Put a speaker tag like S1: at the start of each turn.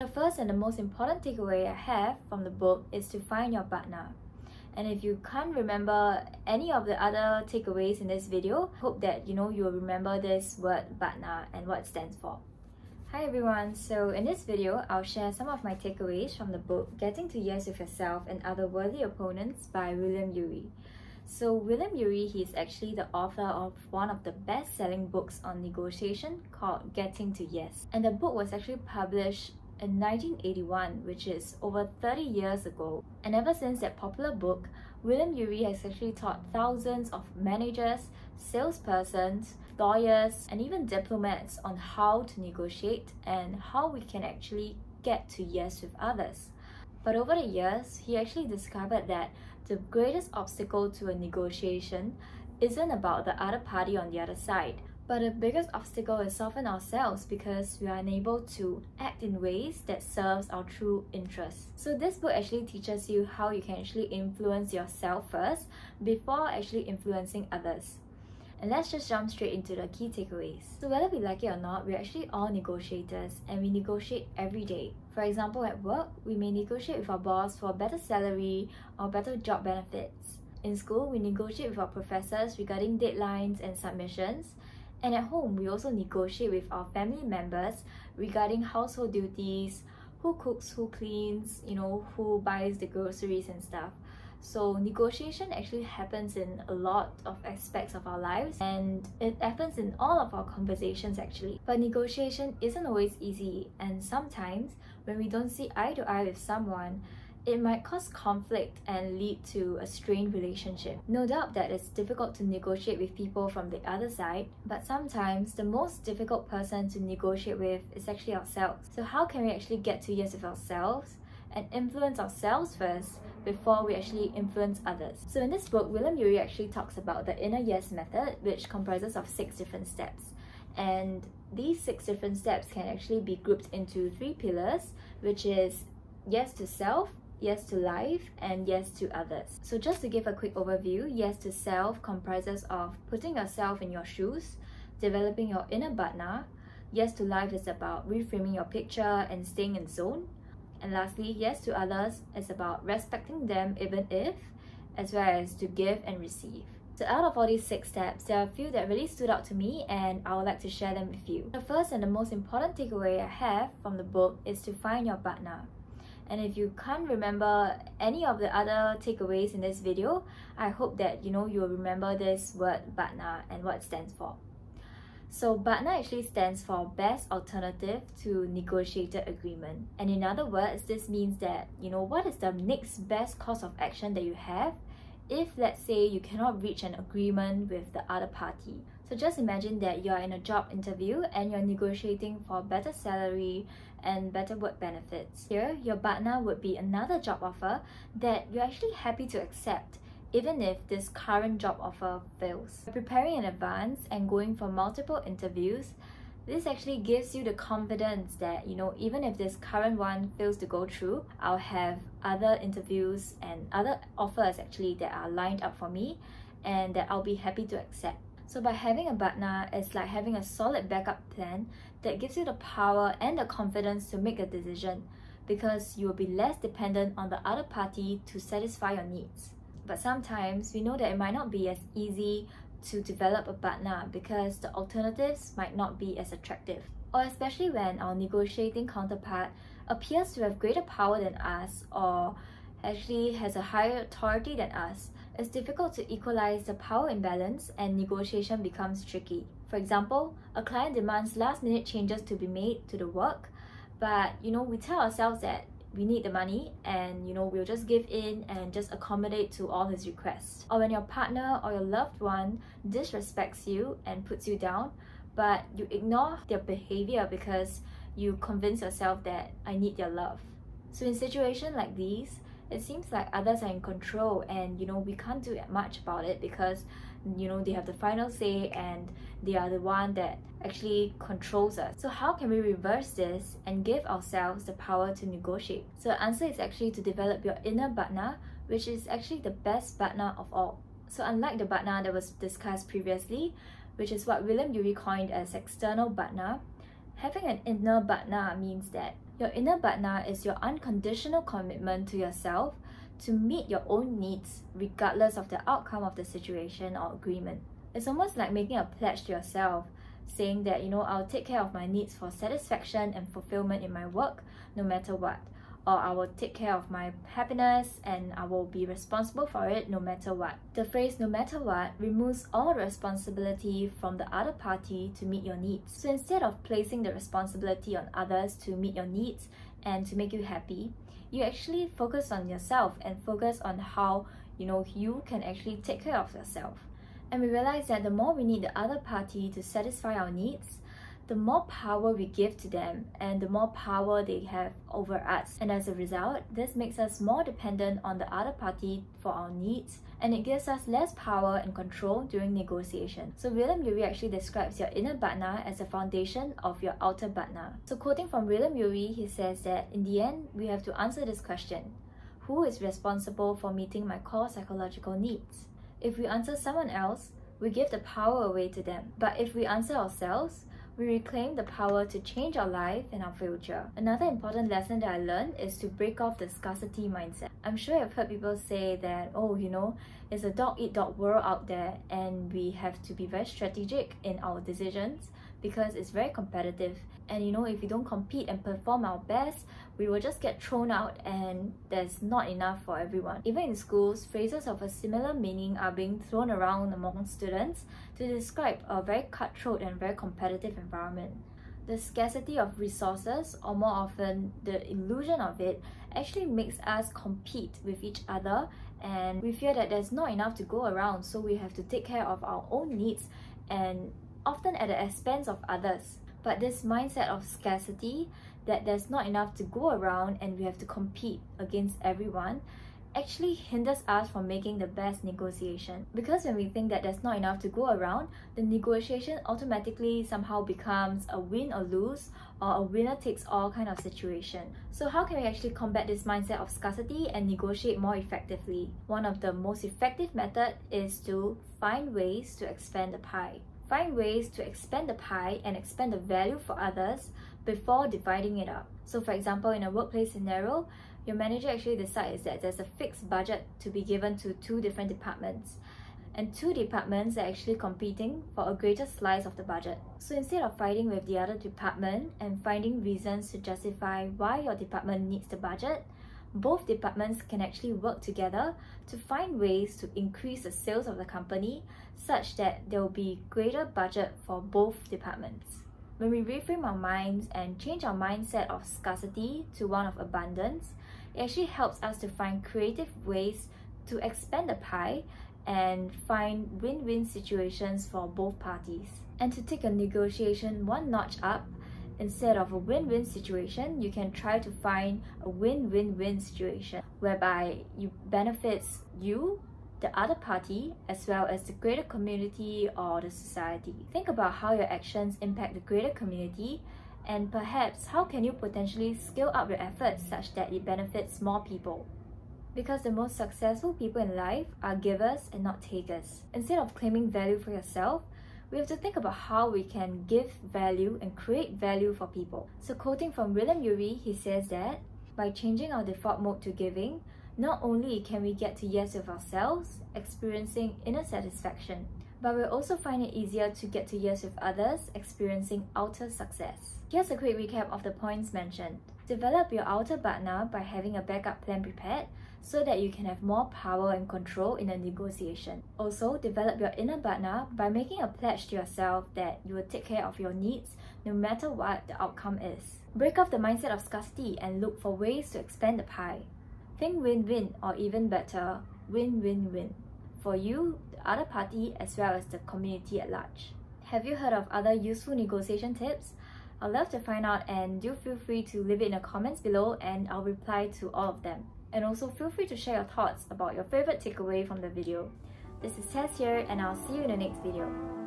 S1: The first and the most important takeaway I have from the book is to find your BATNA. And if you can't remember any of the other takeaways in this video, hope that you know you will remember this word BATNA and what it stands for. Hi everyone, so in this video, I'll share some of my takeaways from the book Getting to Yes with Yourself and Other Worthy Opponents by William Ury. So William Ury, he's actually the author of one of the best-selling books on negotiation called Getting to Yes. And the book was actually published in 1981, which is over 30 years ago. And ever since that popular book, William Ury has actually taught thousands of managers, salespersons, lawyers, and even diplomats on how to negotiate and how we can actually get to yes with others. But over the years, he actually discovered that the greatest obstacle to a negotiation isn't about the other party on the other side, but the biggest obstacle is often ourselves because we are unable to act in ways that serves our true interests. So this book actually teaches you how you can actually influence yourself first before actually influencing others. And let's just jump straight into the key takeaways. So whether we like it or not, we're actually all negotiators and we negotiate every day. For example, at work, we may negotiate with our boss for a better salary or better job benefits. In school, we negotiate with our professors regarding deadlines and submissions. And at home, we also negotiate with our family members regarding household duties, who cooks, who cleans, you know, who buys the groceries and stuff. So negotiation actually happens in a lot of aspects of our lives and it happens in all of our conversations actually. But negotiation isn't always easy and sometimes when we don't see eye to eye with someone, it might cause conflict and lead to a strained relationship. No doubt that it's difficult to negotiate with people from the other side, but sometimes the most difficult person to negotiate with is actually ourselves. So how can we actually get to yes with ourselves and influence ourselves first before we actually influence others? So in this book, William Ury actually talks about the inner yes method, which comprises of six different steps. And these six different steps can actually be grouped into three pillars, which is yes to self, yes to life, and yes to others. So just to give a quick overview, yes to self comprises of putting yourself in your shoes, developing your inner BATNA. Yes to life is about reframing your picture and staying in zone. And lastly, yes to others is about respecting them even if, as well as to give and receive. So out of all these six steps, there are a few that really stood out to me and I would like to share them with you. The first and the most important takeaway I have from the book is to find your BATNA. And if you can't remember any of the other takeaways in this video, I hope that you know you'll remember this word BATNA and what it stands for. So BATNA actually stands for Best Alternative to Negotiated Agreement. And in other words, this means that, you know, what is the next best course of action that you have if let's say you cannot reach an agreement with the other party. So just imagine that you're in a job interview and you're negotiating for better salary and better work benefits. Here, your BATNA would be another job offer that you're actually happy to accept even if this current job offer fails. By Preparing in advance and going for multiple interviews this actually gives you the confidence that, you know, even if this current one fails to go through, I'll have other interviews and other offers actually that are lined up for me and that I'll be happy to accept. So by having a BATNA, it's like having a solid backup plan that gives you the power and the confidence to make a decision because you will be less dependent on the other party to satisfy your needs. But sometimes we know that it might not be as easy to develop a BATNA because the alternatives might not be as attractive. Or especially when our negotiating counterpart appears to have greater power than us or actually has a higher authority than us, it's difficult to equalize the power imbalance and negotiation becomes tricky. For example, a client demands last minute changes to be made to the work, but you know, we tell ourselves that we need the money and you know we'll just give in and just accommodate to all his requests. Or when your partner or your loved one disrespects you and puts you down but you ignore their behavior because you convince yourself that I need their love. So in situations like these it seems like others are in control and you know we can't do much about it because you know they have the final say and they are the one that actually controls us. So how can we reverse this and give ourselves the power to negotiate? So the answer is actually to develop your inner BATNA which is actually the best BATNA of all. So unlike the BATNA that was discussed previously which is what William Ury coined as external BATNA having an inner BATNA means that Your inner Batna is your unconditional commitment to yourself to meet your own needs regardless of the outcome of the situation or agreement. It's almost like making a pledge to yourself, saying that, you know, I'll take care of my needs for satisfaction and fulfillment in my work no matter what or I will take care of my happiness and I will be responsible for it no matter what. The phrase no matter what removes all responsibility from the other party to meet your needs. So instead of placing the responsibility on others to meet your needs and to make you happy, you actually focus on yourself and focus on how you know you can actually take care of yourself. And we realize that the more we need the other party to satisfy our needs, the more power we give to them and the more power they have over us. And as a result, this makes us more dependent on the other party for our needs and it gives us less power and control during negotiation. So William Ury actually describes your inner Batna as a foundation of your outer Batna. So quoting from William Ury, he says that in the end, we have to answer this question. Who is responsible for meeting my core psychological needs? If we answer someone else, we give the power away to them. But if we answer ourselves, we reclaim the power to change our life and our future. Another important lesson that I learned is to break off the scarcity mindset. I'm sure I've heard people say that, oh, you know, it's a dog eat dog world out there and we have to be very strategic in our decisions because it's very competitive. And you know if we don't compete and perform our best we will just get thrown out and there's not enough for everyone. Even in schools phrases of a similar meaning are being thrown around among students to describe a very cutthroat and very competitive environment. The scarcity of resources or more often the illusion of it actually makes us compete with each other and we fear that there's not enough to go around so we have to take care of our own needs and often at the expense of others. But this mindset of scarcity, that there's not enough to go around and we have to compete against everyone, actually hinders us from making the best negotiation. Because when we think that there's not enough to go around, the negotiation automatically somehow becomes a win or lose or a winner takes all kind of situation. So how can we actually combat this mindset of scarcity and negotiate more effectively? One of the most effective method is to find ways to expand the pie. Find ways to expand the pie and expand the value for others before dividing it up. So for example, in a workplace scenario, your manager actually decides that there's a fixed budget to be given to two different departments and two departments are actually competing for a greater slice of the budget. So instead of fighting with the other department and finding reasons to justify why your department needs the budget, both departments can actually work together to find ways to increase the sales of the company such that there will be greater budget for both departments. When we reframe our minds and change our mindset of scarcity to one of abundance, it actually helps us to find creative ways to expand the pie and find win-win situations for both parties. And to take a negotiation one notch up, Instead of a win-win situation, you can try to find a win-win-win situation whereby you benefits you, the other party, as well as the greater community or the society. Think about how your actions impact the greater community and perhaps how can you potentially scale up your efforts such that it benefits more people. Because the most successful people in life are givers and not takers. Instead of claiming value for yourself, we have to think about how we can give value and create value for people. So quoting from William Ury, he says that by changing our default mode to giving, not only can we get to yes with ourselves, experiencing inner satisfaction, but we'll also find it easier to get to yes with others, experiencing outer success. Here's a quick recap of the points mentioned. Develop your outer Batna by having a backup plan prepared so that you can have more power and control in a negotiation. Also, develop your inner Batna by making a pledge to yourself that you will take care of your needs no matter what the outcome is. Break off the mindset of scarcity and look for ways to expand the pie. Think win-win or even better, win-win-win for you, the other party, as well as the community at large. Have you heard of other useful negotiation tips? I'd love to find out and do feel free to leave it in the comments below and I'll reply to all of them. And also feel free to share your thoughts about your favorite takeaway from the video. This is Tess here and I'll see you in the next video.